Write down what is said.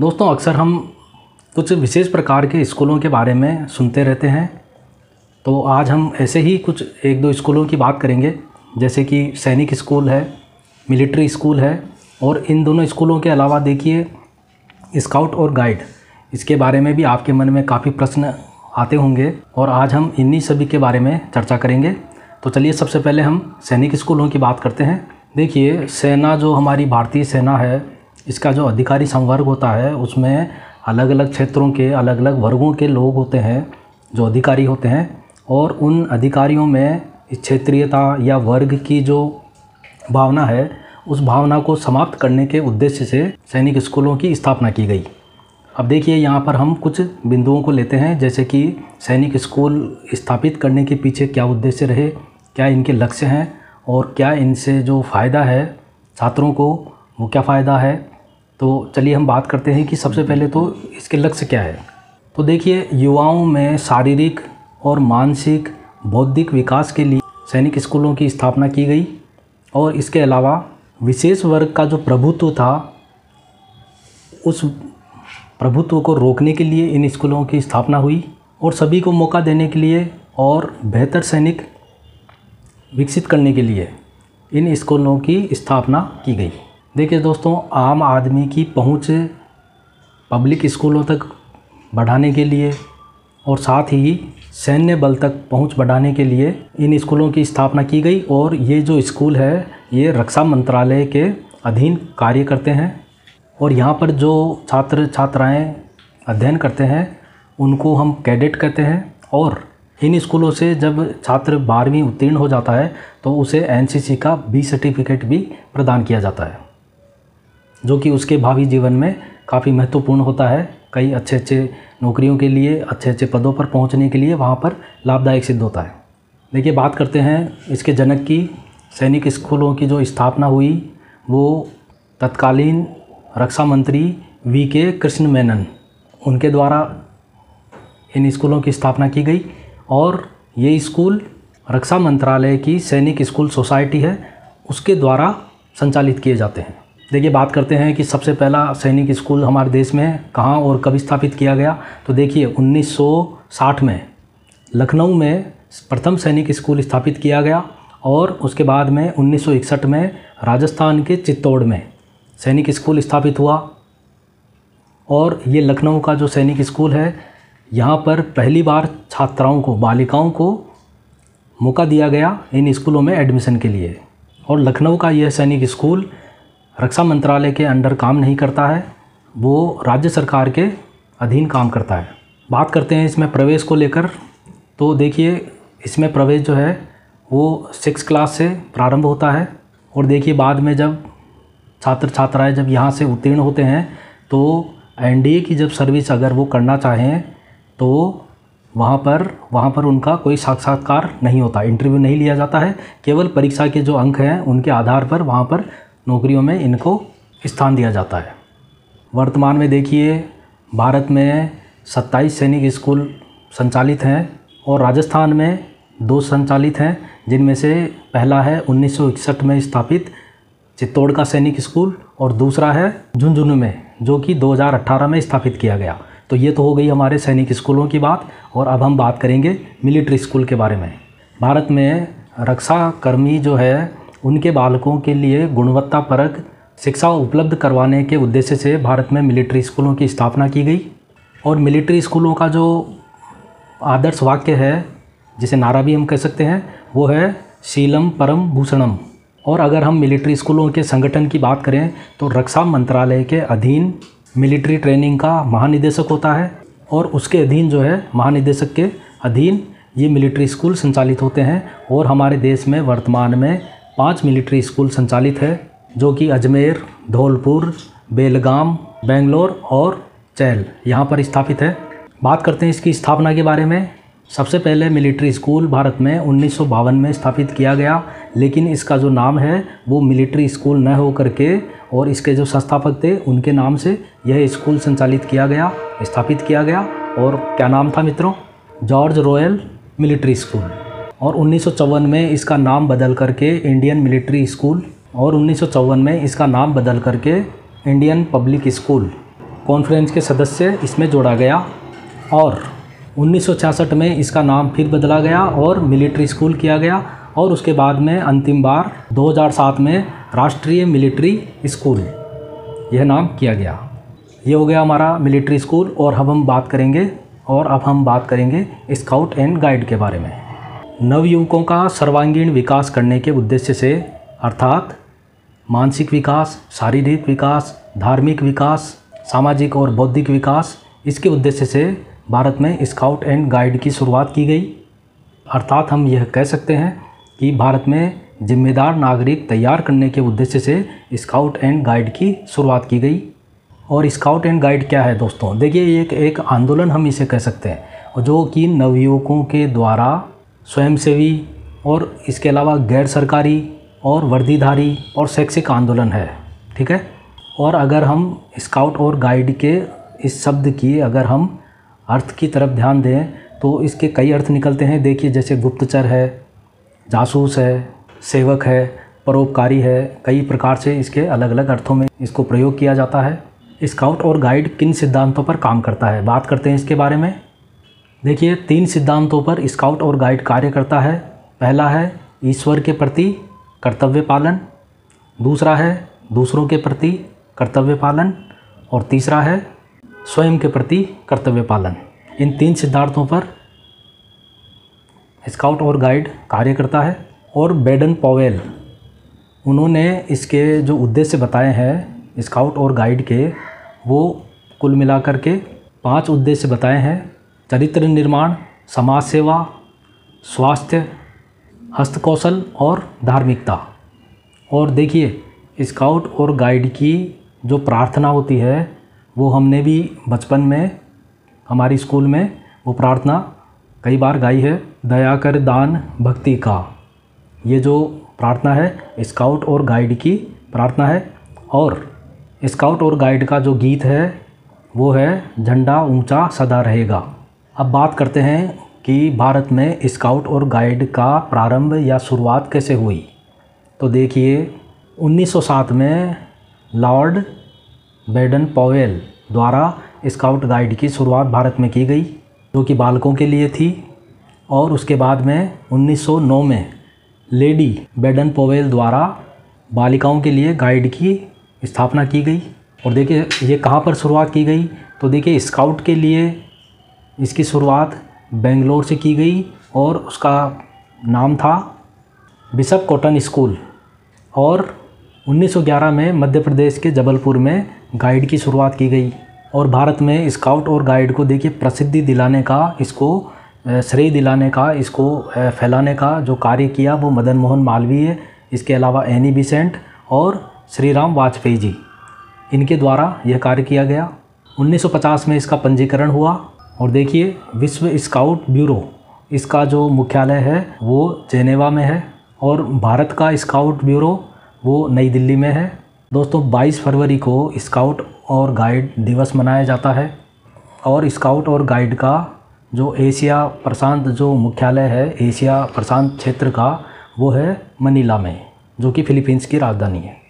दोस्तों, अक्सर हम कुछ विशेष प्रकार के स्कूलों के बारे में सुनते रहते हैं। तो आज हम ऐसे ही कुछ एक दो स्कूलों की बात करेंगे, जैसे कि सैनिक स्कूल है, मिलिट्री स्कूल है, और इन दोनों स्कूलों के अलावा देखिए, स्काउट और गाइड। इसके बारे में भी आपके मन में काफ़ी प्रश्न आते होंगे, और आज हम इन्हीं सभी के बारे में चर्चा करेंगे। तो चलिए, सबसे पहले हम सैनिक स्कूलों की बात करते हैं। देखिए, सेना जो हमारी भारतीय सेना है इसका जो अधिकारी संवर्ग होता है, उसमें अलग अलग क्षेत्रों के अलग अलग वर्गों के लोग होते हैं, जो अधिकारी होते हैं, और उन अधिकारियों में क्षेत्रीयता या वर्ग की जो भावना है, उस भावना को समाप्त करने के उद्देश्य से सैनिक स्कूलों की स्थापना की गई। अब देखिए, यहाँ पर हम कुछ बिंदुओं को लेते हैं, जैसे कि सैनिक स्कूल स्थापित करने के पीछे क्या उद्देश्य रहे, क्या इनके लक्ष्य हैं, और क्या इनसे जो फ़ायदा है, छात्रों को वो क्या फ़ायदा है तो चलिए हम बात करते हैं कि सबसे पहले तो इसके लक्ष्य क्या है। तो देखिए युवाओं में शारीरिक और मानसिक बौद्धिक विकास के लिए सैनिक स्कूलों की स्थापना की गई और इसके अलावा विशेष वर्ग का जो प्रभुत्व था उस प्रभुत्व को रोकने के लिए इन स्कूलों की स्थापना हुई और सभी को मौका देने के लिए और बेहतर सैनिक विकसित करने के लिए इन स्कूलों की स्थापना की गई। देखिए दोस्तों, आम आदमी की पहुँच पब्लिक स्कूलों तक बढ़ाने के लिए और साथ ही सैन्य बल तक पहुँच बढ़ाने के लिए इन स्कूलों की स्थापना की गई और ये जो स्कूल है, ये रक्षा मंत्रालय के अधीन कार्य करते हैं और यहाँ पर जो छात्र छात्राएँ अध्ययन करते हैं, उनको हम कैडेट कहते हैं और इन स्कूलों से जब छात्र बारहवीं उत्तीर्ण हो जाता है तो उसे एनसीसी का बी सर्टिफिकेट भी प्रदान किया जाता है। जो कि उसके भावी जीवन में काफ़ी महत्वपूर्ण होता है। कई अच्छे अच्छे नौकरियों के लिए अच्छे अच्छे पदों पर पहुँचने के लिए वहाँ पर लाभदायक सिद्ध होता है। देखिए, बात करते हैं इसके जनक की। सैनिक स्कूलों की जो स्थापना हुई, वो तत्कालीन रक्षा मंत्री वी के कृष्ण मेनन उनके द्वारा इन स्कूलों की स्थापना की गई और ये स्कूल रक्षा मंत्रालय की सैनिक स्कूल सोसाइटी है, उसके द्वारा संचालित किए जाते हैं। देखिए, बात करते हैं कि सबसे पहला सैनिक स्कूल हमारे देश में कहाँ और कब स्थापित किया गया। तो देखिए 1960 में लखनऊ में प्रथम सैनिक स्कूल स्थापित किया गया और उसके बाद में 1961 में राजस्थान के चित्तौड़ में सैनिक स्कूल स्थापित हुआ। और ये लखनऊ का जो सैनिक स्कूल है, यहाँ पर पहली बार छात्राओं को, बालिकाओं को मौका दिया गया इन स्कूलों में एडमिशन के लिए। और लखनऊ का यह सैनिक स्कूल रक्षा मंत्रालय के अंडर काम नहीं करता है, वो राज्य सरकार के अधीन काम करता है। बात करते हैं इसमें प्रवेश को लेकर तो देखिए इसमें प्रवेश जो है, वो सिक्स क्लास से प्रारंभ होता है और देखिए बाद में जब छात्र छात्राएँ जब यहाँ से उत्तीर्ण होते हैं तो एनडीए की जब सर्विस अगर वो करना चाहें तो वहाँ पर वहाँ पर उनका कोई साक्षात्कार नहीं होता। इंटरव्यू नहीं लिया जाता है, केवल परीक्षा के जो अंक हैं, उनके आधार पर वहाँ पर नौकरियों में इनको स्थान दिया जाता है। वर्तमान में देखिए, भारत में 27 सैनिक स्कूल संचालित हैं और राजस्थान में दो संचालित हैं, जिनमें से पहला है 1961 में स्थापित चित्तौड़ का सैनिक स्कूल और दूसरा है झुंझुनू में, जो कि 2018 में स्थापित किया गया। तो ये तो हो गई हमारे सैनिक स्कूलों की बात और अब हम बात करेंगे मिलिट्री स्कूल के बारे में। भारत में रक्षा कर्मी जो है उनके बालकों के लिए गुणवत्ता परक शिक्षा उपलब्ध करवाने के उद्देश्य से भारत में मिलिट्री स्कूलों की स्थापना की गई। और मिलिट्री स्कूलों का जो आदर्श वाक्य है, जिसे नारा भी हम कह सकते हैं, वो है शीलम परम भूषणम। और अगर हम मिलिट्री स्कूलों के संगठन की बात करें तो रक्षा मंत्रालय के अधीन मिलिट्री ट्रेनिंग का महानिदेशक होता है। और उसके अधीन जो है, महानिदेशक के अधीन ये मिलिट्री स्कूल संचालित होते हैं। और हमारे देश में वर्तमान में पाँच मिलिट्री स्कूल संचालित है, जो कि अजमेर, धौलपुर, बेलगाम, बेंगलोर और चैल यहाँ पर स्थापित है। बात करते हैं इसकी स्थापना के बारे में। सबसे पहले मिलिट्री स्कूल भारत में उन्नीस सौ बावन में स्थापित किया गया, लेकिन इसका जो नाम है, वो मिलिट्री स्कूल न हो करके और इसके जो संस्थापक थे, उनके नाम से यह स्कूल संचालित किया गया, स्थापित किया गया। और क्या नाम था मित्रों? George Royal Military School. और उन्नीस सौ चौवन में इसका नाम बदल करके इंडियन मिलिट्री स्कूल और उन्नीस सौ चौवन में इसका नाम बदल करके इंडियन पब्लिक स्कूल कॉन्फ्रेंस के सदस्य इसमें जोड़ा गया और 1966 में इसका नाम फिर बदला गया और मिलिट्री स्कूल किया गया और उसके बाद में अंतिम बार 2007 में राष्ट्रीय मिलिट्री स्कूल यह नाम किया गया। ये हो गया हमारा मिलिट्री स्कूल और अब हम बात करेंगे और अब हम बात करेंगे स्काउट एंड गाइड के बारे में। नवयुवकों का सर्वांगीण विकास करने के उद्देश्य से, अर्थात मानसिक विकास, शारीरिक विकास, धार्मिक विकास, सामाजिक और बौद्धिक विकास, इसके उद्देश्य से भारत में स्काउट एंड गाइड की शुरुआत की गई। अर्थात हम यह कह सकते हैं कि भारत में जिम्मेदार नागरिक तैयार करने के उद्देश्य से स्काउट एंड गाइड की शुरुआत की गई। और स्काउट एंड गाइड क्या है दोस्तों? देखिए, एक एक आंदोलन हम इसे कह सकते हैं, जो कि नवयुवकों के द्वारा स्वयंसेवी और इसके अलावा गैर सरकारी और वर्दीधारी और शैक्षिक आंदोलन है, ठीक है? और अगर हम स्काउट और गाइड के इस शब्द की अगर हम अर्थ की तरफ़ ध्यान दें तो इसके कई अर्थ निकलते हैं। देखिए, जैसे गुप्तचर है, जासूस है, सेवक है, परोपकारी है, कई प्रकार से इसके अलग अलग अर्थों में इसको प्रयोग किया जाता है। स्काउट और गाइड किन सिद्धांतों पर काम करता है? बात करते हैं इसके बारे में। देखिए, तीन सिद्धांतों पर स्काउट और गाइड कार्य करता है। पहला है ईश्वर के प्रति कर्तव्य पालन। दूसरा है दूसरों के प्रति कर्तव्य पालन। और तीसरा है स्वयं के प्रति कर्तव्य पालन। इन तीन सिद्धांतों पर स्काउट और गाइड कार्य करता है। और बेडन पॉवेल, उन्होंने इसके जो उद्देश्य बताए हैं, स्काउट और गाइड के, वो कुल मिलाकर के पाँच उद्देश्य बताए हैं। चरित्र निर्माण समाज सेवा स्वास्थ्य, हस्तकौशल और धार्मिकता। और देखिए, स्काउट और गाइड की जो प्रार्थना होती है, वो हमने भी बचपन में, हमारी स्कूल में वो प्रार्थना कई बार गाई है, दया कर दान भक्ति का। ये जो प्रार्थना है, स्काउट और गाइड की प्रार्थना है। और स्काउट और गाइड का जो गीत है, वो है, झंडा ऊँचा सदा रहेगा। अब बात करते हैं कि भारत में स्काउट और गाइड का प्रारंभ या शुरुआत कैसे हुई। तो देखिए 1907 में लॉर्ड बेडन पॉवेल द्वारा स्काउट गाइड की शुरुआत भारत में की गई, जो कि बालकों के लिए थी। और उसके बाद में 1909 में लेडी बेडन पोवेल द्वारा बालिकाओं के लिए गाइड की स्थापना की गई। और देखिए, ये कहाँ पर शुरुआत की गई? तो देखिए, स्काउट के लिए इसकी शुरुआत बेंगलोर से की गई और उसका नाम था बिशप कॉटन स्कूल और 1911 में मध्य प्रदेश के जबलपुर में गाइड की शुरुआत की गई और भारत में स्काउट और गाइड को देखिए प्रसिद्धि दिलाने का इसको श्रेय दिलाने का, इसको फैलाने का जो कार्य किया वो मदन मोहन मालवीय इसके अलावा एनी बिसेंट और श्री राम वाजपेयी जी। इनके द्वारा यह कार्य किया गया। 1950 में इसका पंजीकरण हुआ। और देखिए, विश्व स्काउट ब्यूरो, इसका जो मुख्यालय है, वो जेनेवा में है और भारत का स्काउट ब्यूरो, वो नई दिल्ली में है। दोस्तों 22 फरवरी को स्काउट और गाइड दिवस मनाया जाता है और स्काउट और गाइड का जो एशिया प्रशांत, जो मुख्यालय है, एशिया प्रशांत क्षेत्र का, वो है मनीला में, जो कि फिलीपींस की राजधानी है।